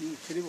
嗯，吃的不。